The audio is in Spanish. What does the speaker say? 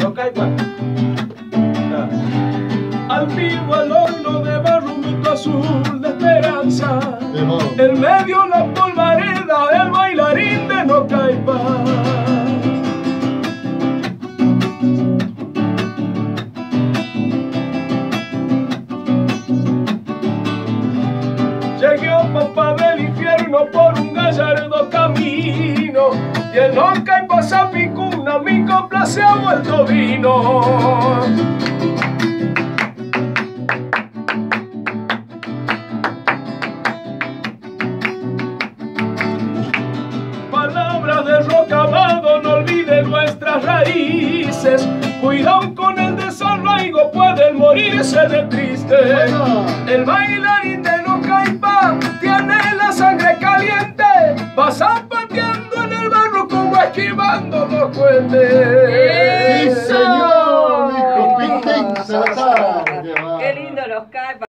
Los caipas. Al vivo el horno de barrumito azul de esperanza. En medio la polvareda del bailarín de no caipa. Llegué a papá del infierno por un gallardo camino y en Oca y copla vino. Palabras de rocamado, no olvide nuestras raíces. Cuidado con el desarraigo, pueden morirse de triste. El bailarín de Nocaipa tiene la sangre caliente. Va zapateando en el barro como esquivando los cohetes. Salazar. Qué lindo los caipas.